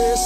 que